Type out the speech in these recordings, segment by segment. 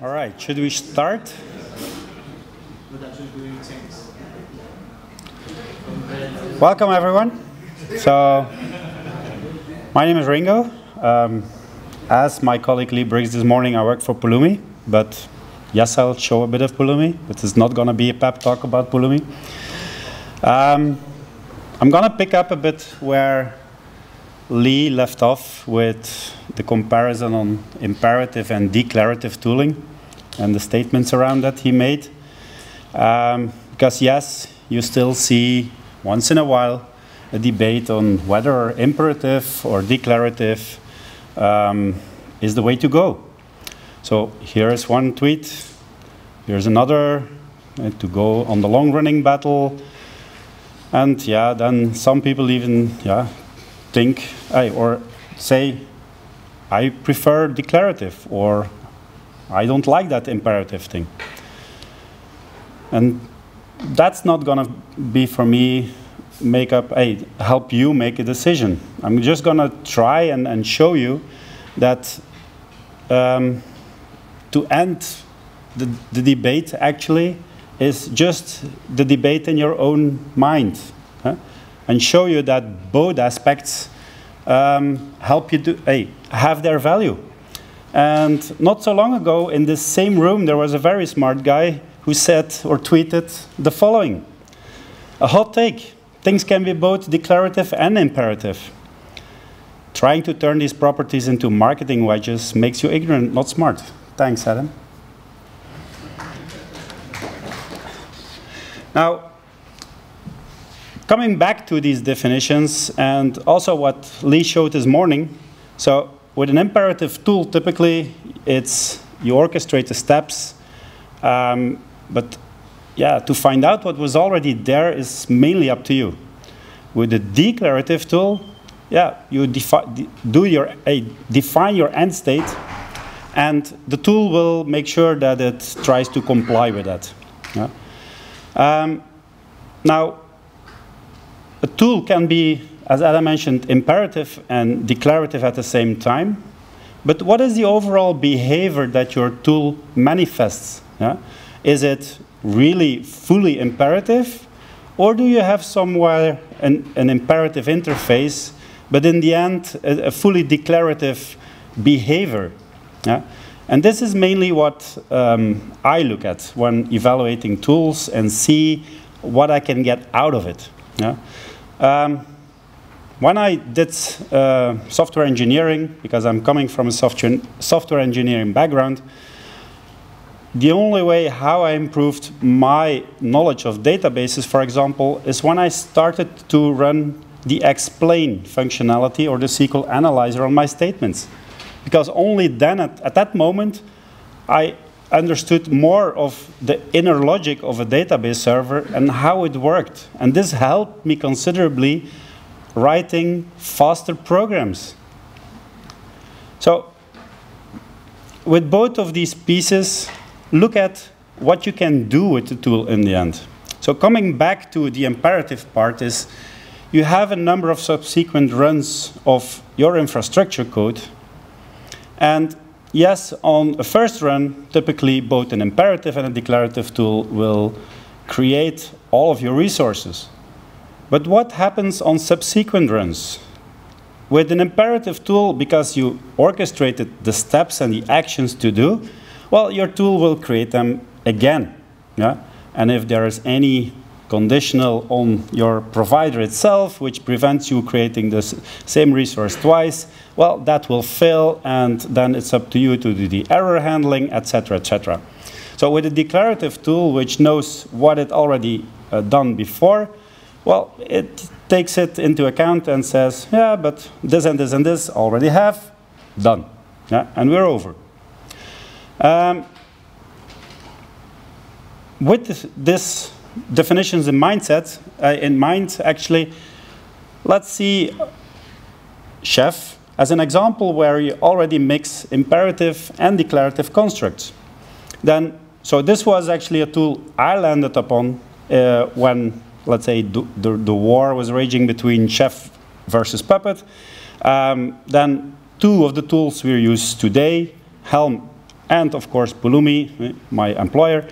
All right, should we start? Welcome, everyone. So, my name is Ringo. Um, as my colleague Lee Briggs this morning, I work for Pulumi, but yes, I'll show a bit of Pulumi, but it's not going to be a pep talk about Pulumi. Um, I'm going to pick up a bit where Lee left off with the comparison on imperative and declarative tooling and the statements around that he made. Um, because yes, you still see once in a while a debate on whether imperative or declarative um, is the way to go. So here is one tweet, here's another, uh, to go on the long running battle. And yeah, then some people even yeah, think or say, I prefer declarative or I don't like that imperative thing. And that's not going to be for me make up hey help you make a decision i'm just going to try and, and show you that um, to end the, the debate actually is just the debate in your own mind huh? and show you that both aspects um, help you to hey, have their value and not so long ago in this same room there was a very smart guy who said or tweeted the following A hot take things can be both declarative and imperative. Trying to turn these properties into marketing wedges makes you ignorant, not smart. Thanks, Adam. Now, coming back to these definitions and also what Lee showed this morning, so with an imperative tool, typically it's you orchestrate the steps um, but yeah, to find out what was already there is mainly up to you. With the declarative tool, yeah, you defi do your uh, define your end state, and the tool will make sure that it tries to comply with that. Yeah? Um, now, a tool can be, as Adam mentioned, imperative and declarative at the same time. But what is the overall behavior that your tool manifests? Yeah? Is it really fully imperative? Or do you have somewhere an, an imperative interface, but in the end, a, a fully declarative behavior? Yeah? And this is mainly what um, I look at when evaluating tools and see what I can get out of it. Yeah? Um, when I did uh, software engineering, because I'm coming from a software, engineering background, the only way how I improved my knowledge of databases, for example, is when I started to run the explain functionality or the SQL analyzer on my statements. Because only then, at, at that moment, I understood more of the inner logic of a database server and how it worked. And this helped me considerably writing faster programs. So, with both of these pieces, look at what you can do with the tool in the end. So coming back to the imperative part is you have a number of subsequent runs of your infrastructure code. And yes, on a first run, typically both an imperative and a declarative tool will create all of your resources. But what happens on subsequent runs? With an imperative tool, because you orchestrated the steps and the actions to do, well, your tool will create them again. Yeah? And if there is any conditional on your provider itself, which prevents you creating the same resource twice, well, that will fail, and then it's up to you to do the error handling, etc., etc. So with a declarative tool which knows what it already uh, done before, well, it takes it into account and says, yeah, but this and this and this already have, done. Yeah, and we're over. Um, with this, this, definitions and mindset uh, in mind, actually, let's see Chef as an example where you already mix imperative and declarative constructs. Then, so this was actually a tool I landed upon uh, when, let's say, the, the, war was raging between Chef versus Puppet. Um, then two of the tools we use today, Helm and of course Pulumi, my employer.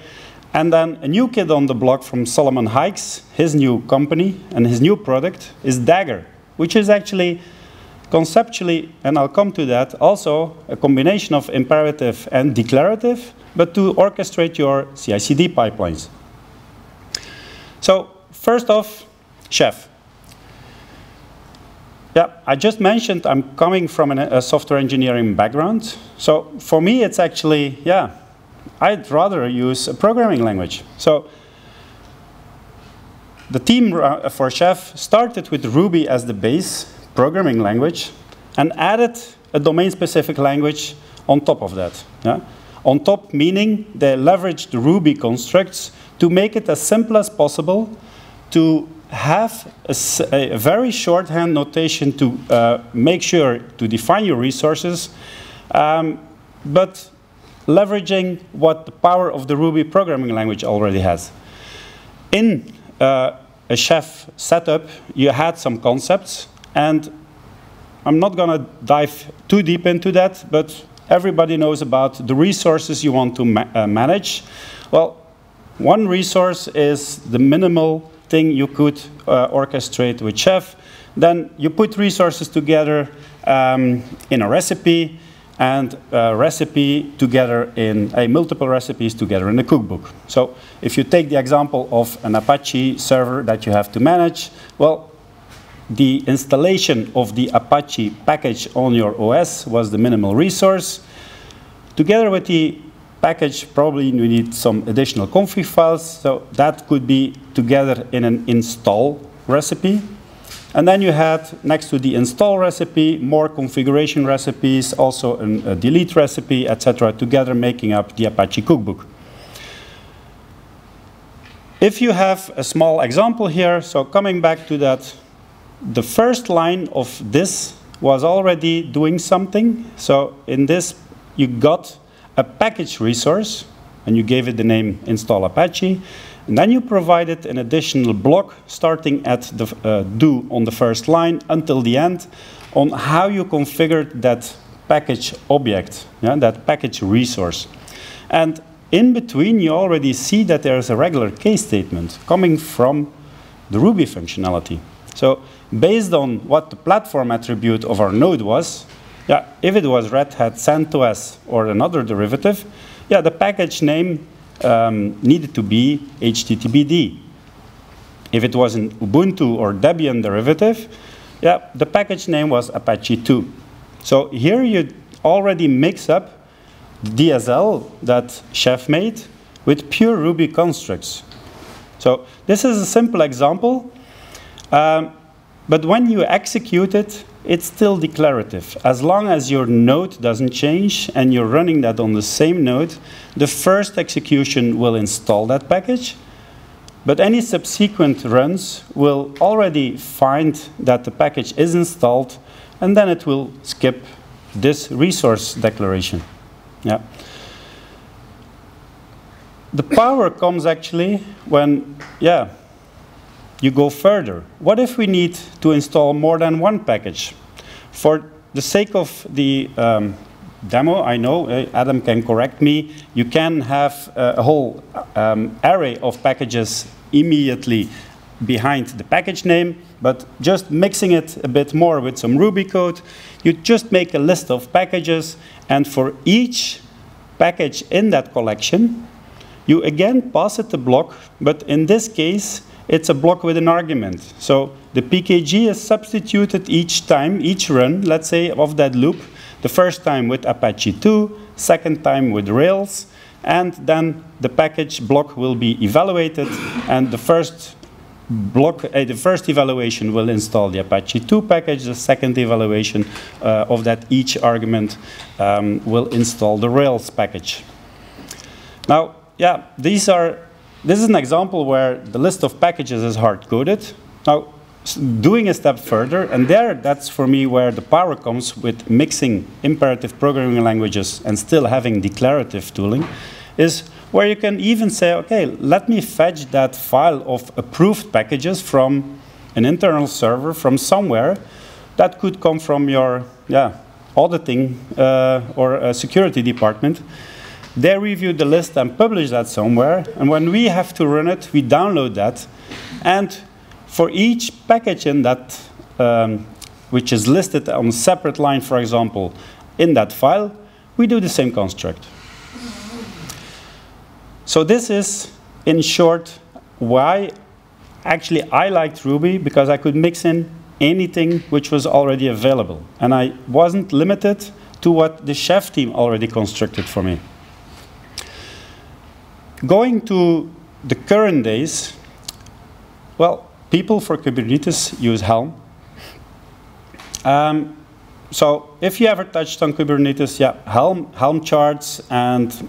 And then a new kid on the block from Solomon Hykes, his new company and his new product is Dagger, which is actually conceptually, and I'll come to that, also a combination of imperative and declarative, but to orchestrate your CI/CD pipelines. So first off, Chef. Yeah, I just mentioned I'm coming from an, a software engineering background. So for me, it's actually, yeah, I'd rather use a programming language. So the team uh, for Chef started with Ruby as the base programming language and added a domain-specific language on top of that. Yeah? On top meaning they leveraged Ruby constructs to make it as simple as possible to have a, a very shorthand notation to uh, make sure to define your resources, um, but leveraging what the power of the Ruby programming language already has. In uh, a chef setup, you had some concepts, and I'm not going to dive too deep into that, but everybody knows about the resources you want to ma uh, manage. Well, one resource is the minimal thing you could uh, orchestrate with Chef. Then you put resources together um, in a recipe and a recipe together in a multiple recipes together in a cookbook. So if you take the example of an Apache server that you have to manage, well, the installation of the Apache package on your OS was the minimal resource. Together with the package, probably you need some additional config files. So that could be together in an install recipe. And then you had, next to the install recipe, more configuration recipes, also an, a delete recipe, etc., together making up the Apache cookbook. If you have a small example here, so coming back to that, the first line of this was already doing something. So in this, you got a package resource, and you gave it the name install Apache. And then you provided an additional block starting at the uh, do on the first line until the end on how you configured that package object, yeah, that package resource. And in between, you already see that there's a regular case statement coming from the Ruby functionality. So based on what the platform attribute of our node was, yeah, if it was Red Hat CentOS or another derivative, yeah, the package name um, needed to be HTTPD. If it was an Ubuntu or Debian derivative, yeah, the package name was Apache 2. So here you already mix up DSL that Chef made with pure Ruby constructs. So this is a simple example, um, but when you execute it, it's still declarative. As long as your node doesn't change and you're running that on the same node, the first execution will install that package, but any subsequent runs will already find that the package is installed, and then it will skip this resource declaration. Yeah. The power comes actually when, yeah, you go further. What if we need to install more than one package? For the sake of the um, demo, I know uh, Adam can correct me, you can have uh, a whole um, array of packages immediately behind the package name, but just mixing it a bit more with some Ruby code, you just make a list of packages, and for each package in that collection, you again pass it the block, but in this case, it's a block with an argument. So the PKG is substituted each time, each run, let's say, of that loop. The first time with Apache 2, second time with Rails, and then the package block will be evaluated, and the first block, uh, the first evaluation will install the Apache 2 package, the second evaluation uh, of that each argument um, will install the Rails package. Now, yeah, these are this is an example where the list of packages is hard-coded. Now, doing a step further, and there, that's for me where the power comes with mixing imperative programming languages and still having declarative tooling, is where you can even say, okay, let me fetch that file of approved packages from an internal server from somewhere that could come from your yeah, auditing uh, or security department. They review the list and publish that somewhere. And when we have to run it, we download that. And for each package in that, um, which is listed on a separate line, for example, in that file, we do the same construct. So this is, in short, why actually I liked Ruby, because I could mix in anything which was already available. And I wasn't limited to what the chef team already constructed for me. Going to the current days, well, people for Kubernetes use Helm. Um, so if you ever touched on Kubernetes, yeah, Helm, Helm charts and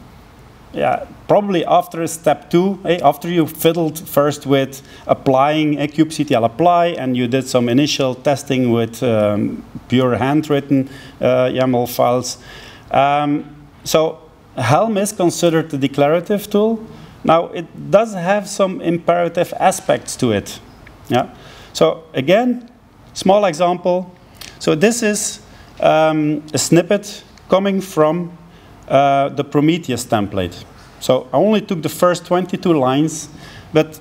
yeah, probably after step two, eh, after you fiddled first with applying a kubectl apply and you did some initial testing with um, pure handwritten uh, YAML files. Um, so Helm is considered a declarative tool. Now it does have some imperative aspects to it. Yeah. So again, small example. So this is um, a snippet coming from uh, the Prometheus template. So I only took the first 22 lines, but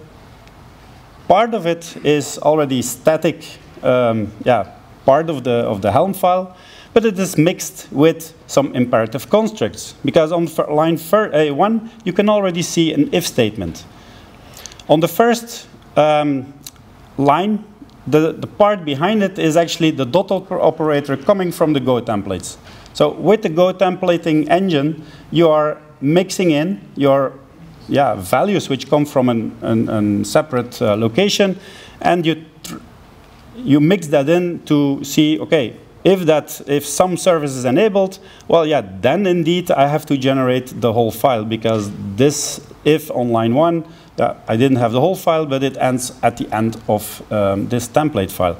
part of it is already static, um, yeah, part of the, of the Helm file, but it is mixed with some imperative constructs. Because on line uh, 1, you can already see an if statement. On the first um, line, the, the part behind it is actually the dot operator coming from the Go templates. So with the Go templating engine, you are mixing in your yeah, values which come from an separate uh, location, and you, you mix that in to see, okay, if that if some service is enabled, well, yeah, then indeed I have to generate the whole file because this if on line one, uh, I didn't have the whole file, but it ends at the end of um, this template file.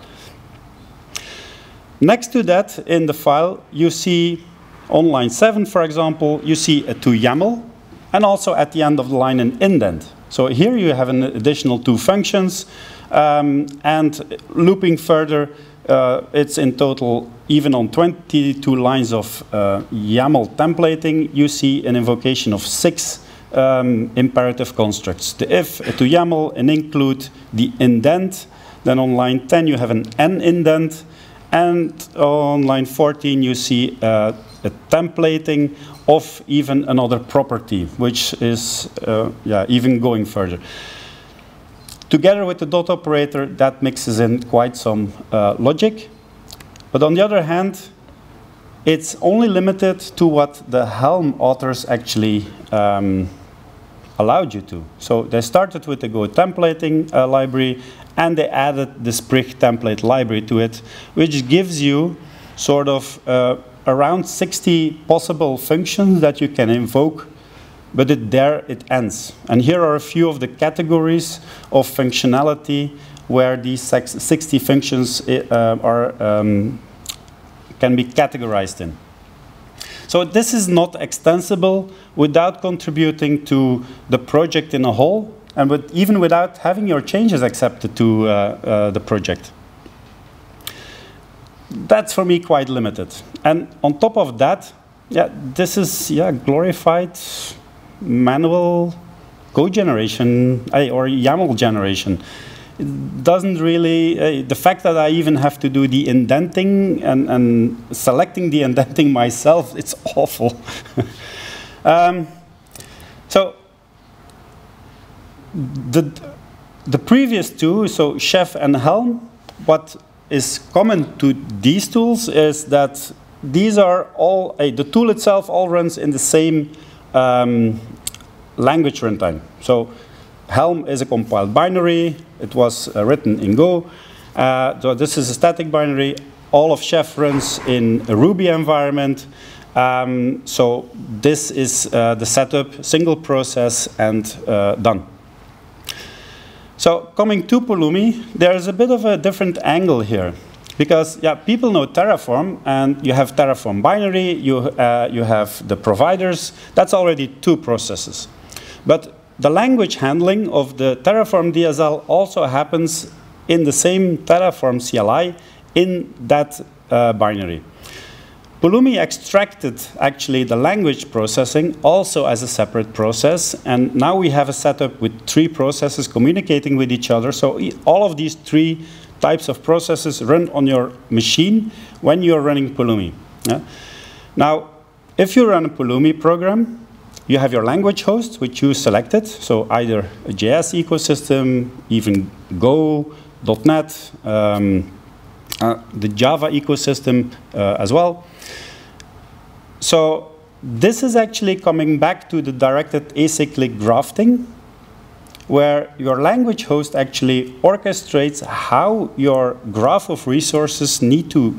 Next to that in the file, you see on line 7, for example, you see a to YAML, and also at the end of the line an indent. So here you have an additional two functions, um, and looping further, uh, it's in total, even on 22 lines of uh, YAML templating, you see an invocation of six um, imperative constructs. The if, to YAML, an include, the indent. Then on line 10 you have an n indent. And on line 14 you see uh, a templating of even another property, which is uh, yeah, even going further. Together with the dot operator, that mixes in quite some uh, logic. But on the other hand, it's only limited to what the Helm authors actually um, allowed you to. So they started with the Go templating uh, library, and they added the Sprig template library to it, which gives you sort of uh, around 60 possible functions that you can invoke, but it, there it ends. And here are a few of the categories of functionality where these 60 functions uh, are, um, can be categorized in. So this is not extensible without contributing to the project in a whole, and with, even without having your changes accepted to uh, uh, the project that's for me quite limited. And on top of that, yeah, this is yeah glorified manual code generation or YAML generation. It doesn't really, uh, the fact that I even have to do the indenting and, and selecting the indenting myself, it's awful. um, so the, the previous two, so Chef and Helm, what is common to these tools is that these are all, uh, the tool itself all runs in the same um, language runtime. So Helm is a compiled binary. It was uh, written in Go. Uh, so this is a static binary. All of Chef runs in a Ruby environment. Um, so this is uh, the setup, single process, and uh, done. So coming to Pulumi, there's a bit of a different angle here. Because yeah, people know Terraform, and you have Terraform binary, you, uh, you have the providers. That's already two processes. But the language handling of the Terraform DSL also happens in the same Terraform CLI in that uh, binary. Pulumi extracted actually the language processing also as a separate process, and now we have a setup with three processes communicating with each other. So all of these three types of processes run on your machine when you're running Pulumi. Yeah? Now, if you run a Pulumi program, you have your language host, which you selected, so either a JS ecosystem, even Go, .NET, um, uh, the Java ecosystem uh, as well. So this is actually coming back to the directed acyclic grafting, where your language host actually orchestrates how your graph of resources need to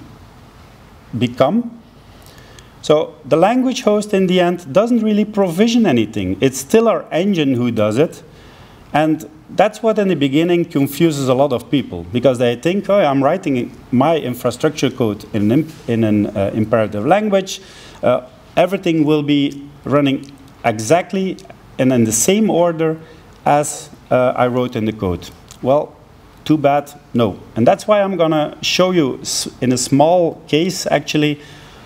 become. So the language host in the end doesn't really provision anything. It's still our engine who does it. And that's what in the beginning confuses a lot of people because they think, oh, I'm writing my infrastructure code in, in an uh, imperative language uh, everything will be running exactly and in the same order as uh, I wrote in the code. Well, too bad, no. And that's why I'm gonna show you in a small case actually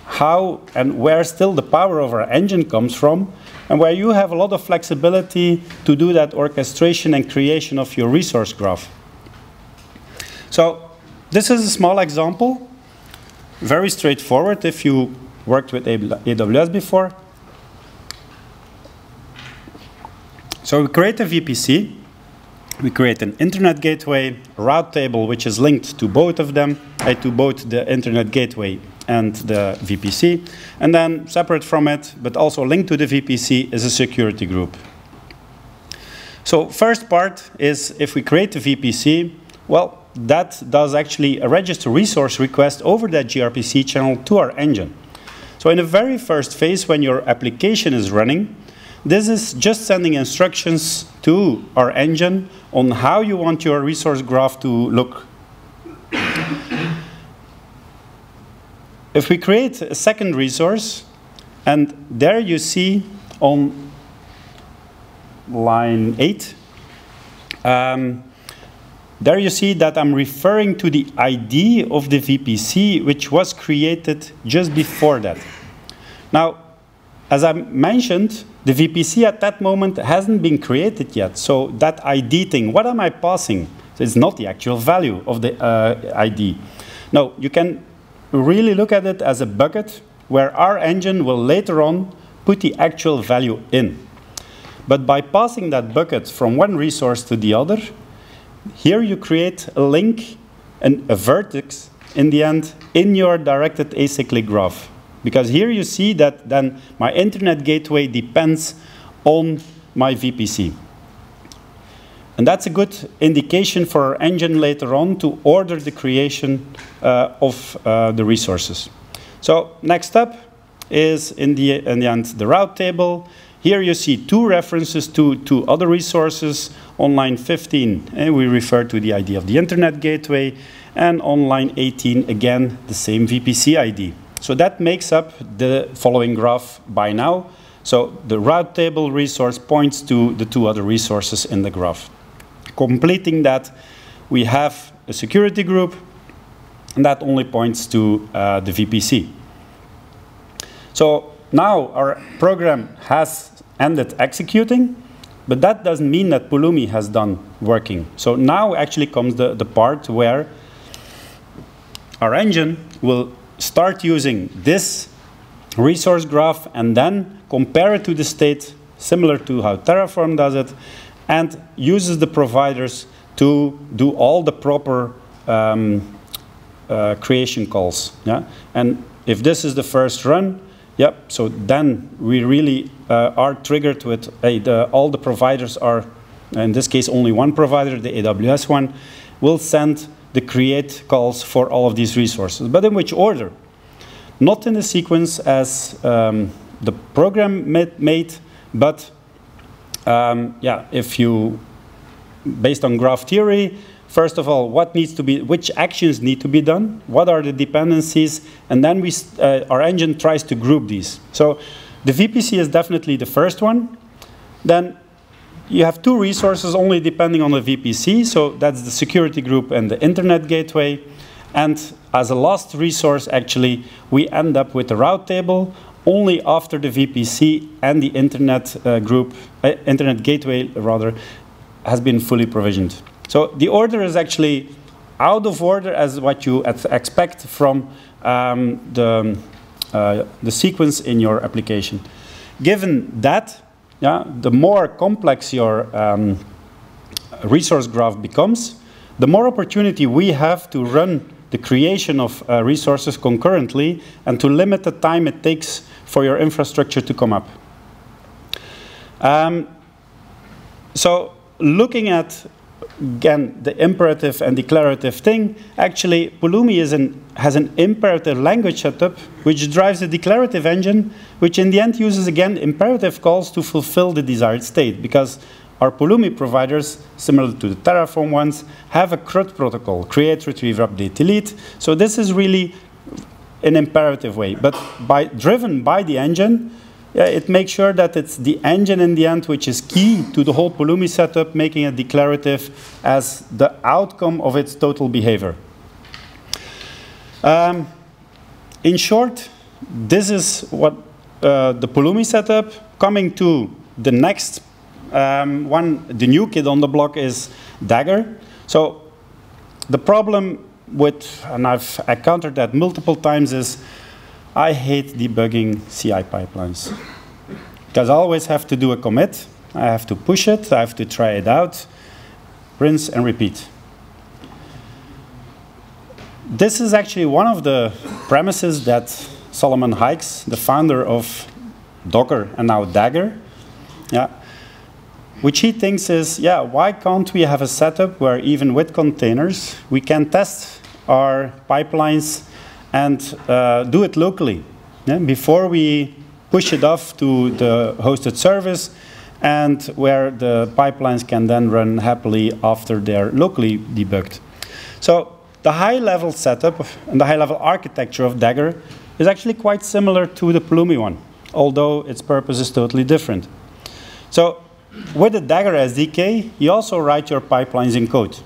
how and where still the power of our engine comes from and where you have a lot of flexibility to do that orchestration and creation of your resource graph. So this is a small example, very straightforward if you worked with AWS before. So we create a VPC. We create an internet gateway, route table, which is linked to both of them, uh, to both the internet gateway and the VPC. And then separate from it, but also linked to the VPC, is a security group. So first part is if we create the VPC, well, that does actually a register resource request over that gRPC channel to our engine. So in the very first phase, when your application is running, this is just sending instructions to our engine on how you want your resource graph to look. if we create a second resource, and there you see on line 8, um, there you see that I'm referring to the ID of the VPC, which was created just before that. Now, as I mentioned, the VPC at that moment hasn't been created yet. So that ID thing, what am I passing? So it's not the actual value of the uh, ID. No, you can really look at it as a bucket where our engine will later on put the actual value in. But by passing that bucket from one resource to the other, here you create a link and a vertex in the end in your directed acyclic graph. Because here you see that then my internet gateway depends on my VPC. And that's a good indication for our engine later on to order the creation uh, of uh, the resources. So next up is in the, in the end the route table. Here you see two references to, to other resources. On line 15, and we refer to the ID of the internet gateway, and on line 18, again, the same VPC ID. So that makes up the following graph by now. So the route table resource points to the two other resources in the graph. Completing that, we have a security group, and that only points to uh, the VPC. So now our program has ended executing, but that doesn't mean that Pulumi has done working. So now actually comes the, the part where our engine will start using this resource graph and then compare it to the state similar to how Terraform does it and uses the providers to do all the proper um, uh, creation calls. Yeah? And if this is the first run, Yep. So then we really uh, are triggered with hey, the, all the providers are, in this case, only one provider, the AWS one, will send the create calls for all of these resources. But in which order? Not in the sequence as um, the program made, but um, yeah, if you, based on graph theory, First of all, what needs to be, which actions need to be done? What are the dependencies? And then we, uh, our engine tries to group these. So the VPC is definitely the first one. Then you have two resources only depending on the VPC. So that's the security group and the internet gateway. And as a last resource, actually, we end up with a route table only after the VPC and the internet uh, group, uh, internet gateway rather, has been fully provisioned. So the order is actually out of order as what you expect from um, the, uh, the sequence in your application. Given that, yeah, the more complex your um, resource graph becomes, the more opportunity we have to run the creation of uh, resources concurrently and to limit the time it takes for your infrastructure to come up. Um, so looking at again the imperative and declarative thing, actually Pulumi an, has an imperative language setup which drives a declarative engine, which in the end uses again imperative calls to fulfill the desired state because our Pulumi providers, similar to the Terraform ones, have a CRUD protocol, create, retrieve, update, delete. So this is really an imperative way. But by, driven by the engine, yeah, it makes sure that it's the engine in the end which is key to the whole Pulumi setup, making it declarative as the outcome of its total behavior. Um, in short, this is what uh, the Pulumi setup. Coming to the next um, one, the new kid on the block is Dagger. So the problem with, and I've encountered that multiple times, is I hate debugging CI pipelines. Because I always have to do a commit, I have to push it, I have to try it out, rinse and repeat. This is actually one of the premises that Solomon Hykes, the founder of Docker and now Dagger, yeah, which he thinks is, yeah, why can't we have a setup where even with containers, we can test our pipelines and uh, do it locally yeah, before we push it off to the hosted service and where the pipelines can then run happily after they're locally debugged. So the high-level setup and the high-level architecture of Dagger is actually quite similar to the Pulumi one, although its purpose is totally different. So with the Dagger SDK, you also write your pipelines in code.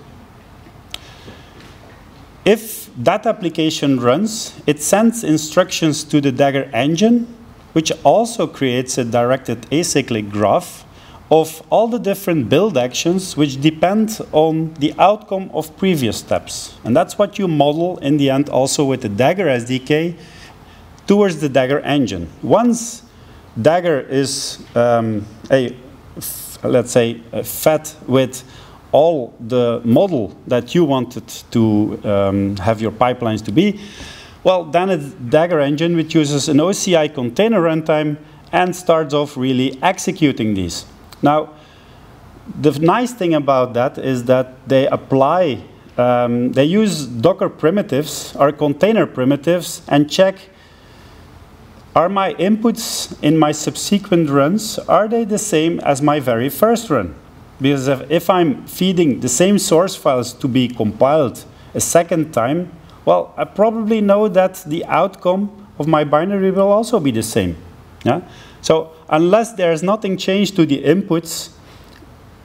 If that application runs, it sends instructions to the Dagger engine, which also creates a directed acyclic graph of all the different build actions which depend on the outcome of previous steps. And that's what you model in the end also with the Dagger SDK towards the Dagger engine. Once Dagger is um, a let's say, uh, fed with all the model that you wanted to um, have your pipelines to be, well, then it's Dagger engine, which uses an OCI container runtime and starts off really executing these. Now, the nice thing about that is that they apply, um, they use Docker primitives or container primitives and check are my inputs in my subsequent runs, are they the same as my very first run? Because if, if I'm feeding the same source files to be compiled a second time, well, I probably know that the outcome of my binary will also be the same. Yeah? So unless there's nothing changed to the inputs,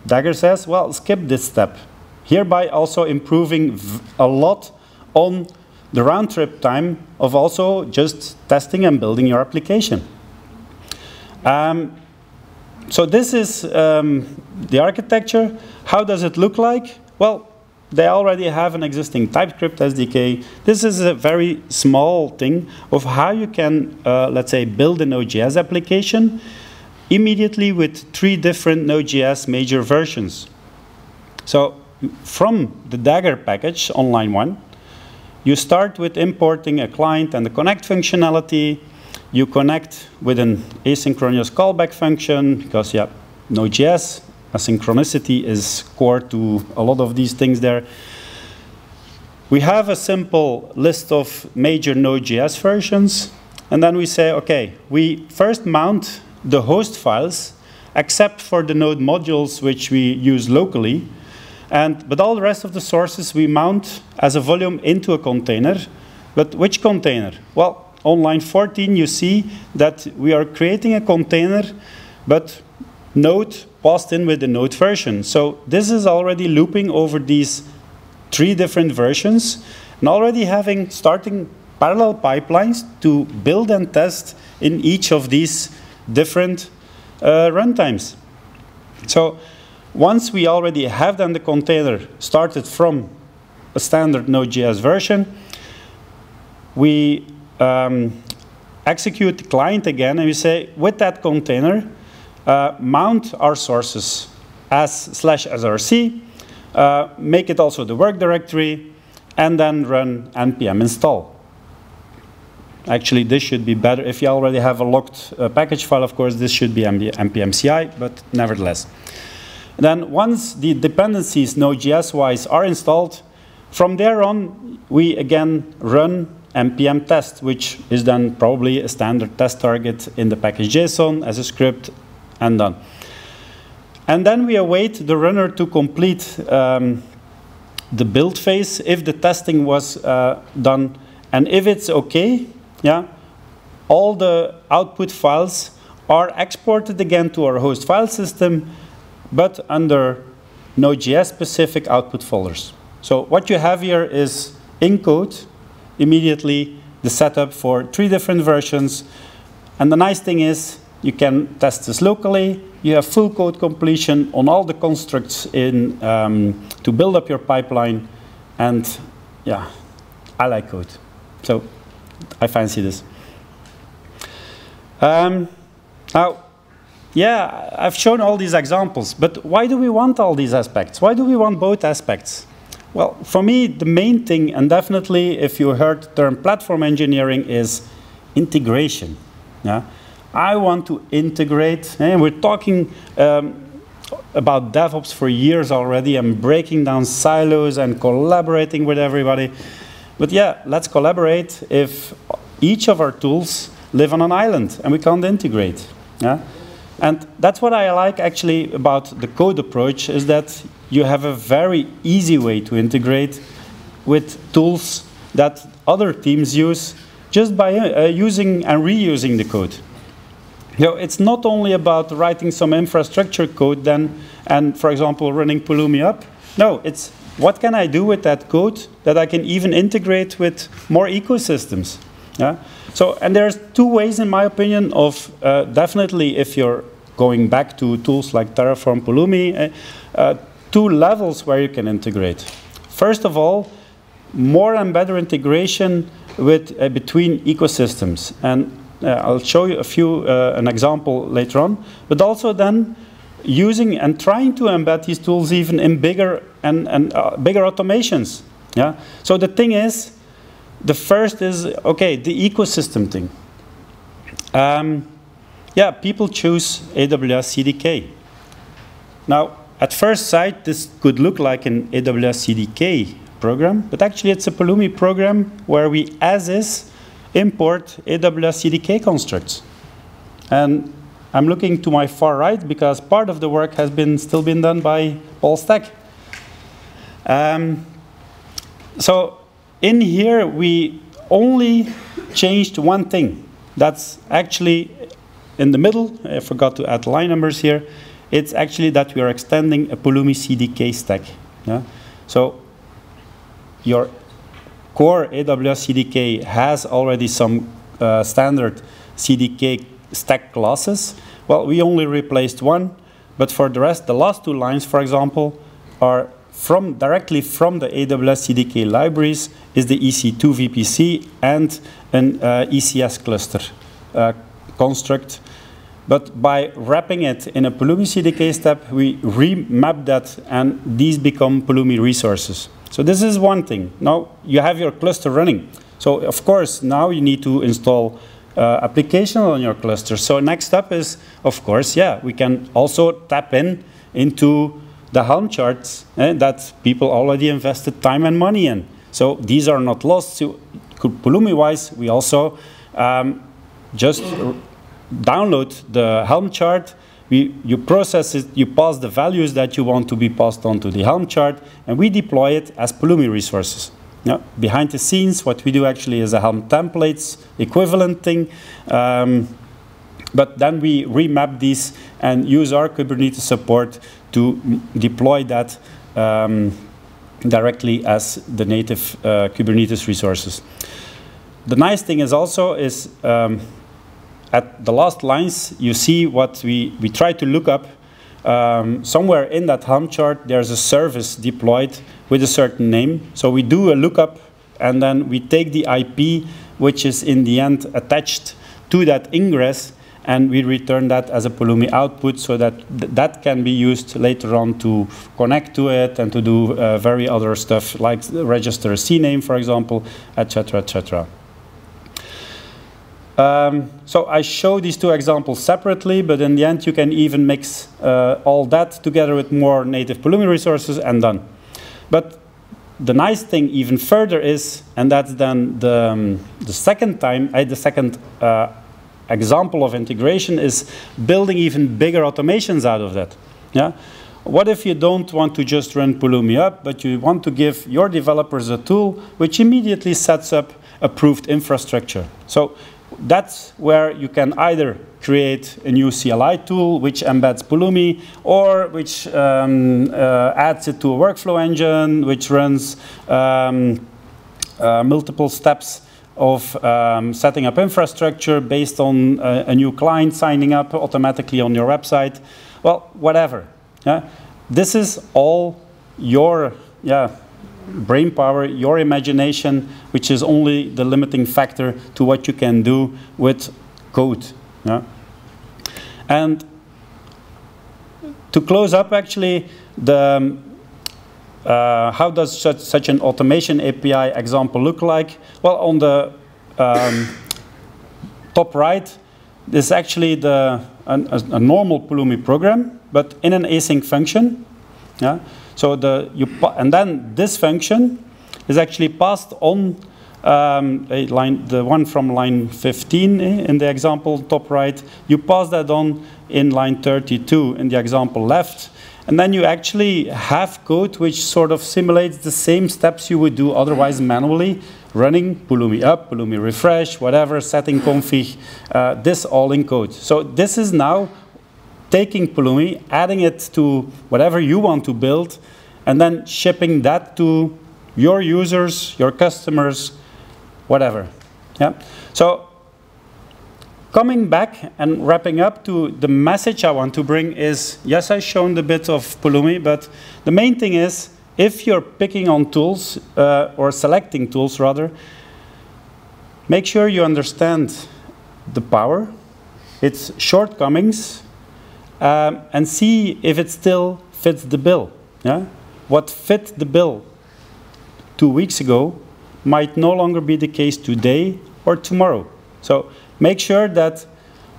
Dagger says, well, skip this step. Hereby also improving a lot on the round trip time of also just testing and building your application. Um, so this is um, the architecture. How does it look like? Well, they already have an existing TypeScript SDK. This is a very small thing of how you can, uh, let's say, build an Node.js application immediately with three different Node.js major versions. So from the Dagger package on line one, you start with importing a client and the connect functionality. You connect with an asynchronous callback function because, yeah, Node.js, asynchronicity is core to a lot of these things there. We have a simple list of major Node.js versions, and then we say, okay, we first mount the host files, except for the node modules which we use locally, and, but all the rest of the sources we mount as a volume into a container. But which container? Well, on line 14 you see that we are creating a container, but node passed in with the node version. So this is already looping over these three different versions. and already having starting parallel pipelines to build and test in each of these different uh, runtimes. So once we already have then the container started from a standard Node.js version, we um, execute the client again and we say, with that container, uh, mount our sources as slash src, uh, make it also the work directory, and then run npm install. Actually, this should be better. If you already have a locked uh, package file, of course, this should be npm CI, but nevertheless. Then once the dependencies Node.js-wise are installed, from there on, we again run npm test, which is then probably a standard test target in the package JSON as a script, and done. And then we await the runner to complete um, the build phase if the testing was uh, done. And if it's okay, yeah, all the output files are exported again to our host file system, but under Node.js specific output folders. So what you have here is in code, immediately the setup for three different versions. And the nice thing is you can test this locally. You have full code completion on all the constructs in, um, to build up your pipeline. And yeah, I like code. So I fancy this. Um, now, yeah, I've shown all these examples, but why do we want all these aspects? Why do we want both aspects? Well, for me, the main thing, and definitely if you heard the term platform engineering, is integration. Yeah? I want to integrate, and we're talking um, about DevOps for years already and breaking down silos and collaborating with everybody. But yeah, let's collaborate if each of our tools live on an island and we can't integrate. Yeah? And that's what I like actually about the code approach is that you have a very easy way to integrate with tools that other teams use just by uh, using and reusing the code. You know, it's not only about writing some infrastructure code then and, for example, running Pulumi up. No, it's what can I do with that code that I can even integrate with more ecosystems? Yeah? So, and there's two ways, in my opinion, of uh, definitely if you're going back to tools like Terraform, Pulumi, uh, uh, two levels where you can integrate. First of all, more and better integration with uh, between ecosystems, and uh, I'll show you a few uh, an example later on. But also then using and trying to embed these tools even in bigger and, and uh, bigger automations. Yeah. So the thing is, the first is okay the ecosystem thing. Um, yeah, people choose AWS CDK. Now, at first sight, this could look like an AWS CDK program, but actually it's a Pulumi program where we, as is, import AWS CDK constructs. And I'm looking to my far right because part of the work has been still been done by Paul Stack. Um, so in here, we only changed one thing. That's actually in the middle. I forgot to add line numbers here. It's actually that we are extending a Pulumi CDK stack. Yeah? So your core AWS CDK has already some uh, standard CDK stack classes. Well, we only replaced one, but for the rest, the last two lines, for example, are from directly from the AWS CDK libraries is the EC2 VPC and an uh, ECS cluster uh, construct. But by wrapping it in a Pulumi CDK step, we remap that and these become Pulumi resources. So this is one thing. Now you have your cluster running. So of course, now you need to install uh, application on your cluster. So next step is, of course, yeah, we can also tap in into the Helm charts eh, that people already invested time and money in. So these are not lost. So Pulumi-wise, we also um, just download the Helm chart. We, you process it, you pass the values that you want to be passed on to the Helm chart, and we deploy it as Pulumi resources. Yeah, behind the scenes, what we do actually is a Helm templates equivalent thing. Um, but then we remap these and use our Kubernetes support to deploy that um, directly as the native uh, Kubernetes resources. The nice thing is also is um, at the last lines, you see what we, we try to look up. Um, somewhere in that Helm chart, there's a service deployed with a certain name. So we do a lookup, and then we take the IP, which is in the end attached to that ingress, and we return that as a Pulumi output so that th that can be used later on to connect to it and to do uh, very other stuff like register a CNAME, for example, etc., etc. Um, so I show these two examples separately, but in the end you can even mix uh, all that together with more native Pulumi resources and done. But the nice thing even further is, and that's then the, um, the second time, uh, the second uh, example of integration is building even bigger automations out of that. Yeah? What if you don't want to just run Pulumi up, but you want to give your developers a tool which immediately sets up approved infrastructure? So that's where you can either create a new CLI tool which embeds Pulumi or which um, uh, adds it to a workflow engine which runs um, uh, multiple steps of um, setting up infrastructure based on a, a, new client signing up automatically on your website. Well, whatever. Yeah? This is all your yeah, brain power, your imagination, which is only the limiting factor to what you can do with code. Yeah? And to close up, actually, the, um, uh, how does such, such, an automation API example look like? Well, on the um, top right, this is actually the, a, a normal Pulumi program, but in an async function. Yeah? So the, you, and then this function is actually passed on um, line, the one from line 15 eh, in the example top right, you pass that on in line 32 in the example left. And then you actually have code which sort of simulates the same steps you would do otherwise manually, running Pulumi up, Pulumi refresh, whatever, setting config, uh, this all in code. So this is now taking Pulumi, adding it to whatever you want to build, and then shipping that to your users, your customers, whatever. Yeah. So coming back and wrapping up to the message I want to bring is, yes, I've shown the bit of Pulumi, but the main thing is, if you're picking on tools, uh, or selecting tools rather, make sure you understand the power, its shortcomings, um, and see if it still fits the bill. Yeah? What fit the bill two weeks ago might no longer be the case today or tomorrow. So make sure that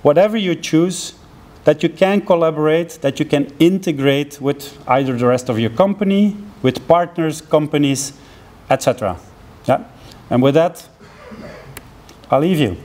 whatever you choose, that you can collaborate, that you can integrate with either the rest of your company, with partners, companies, etc. Yeah? And with that, I'll leave you.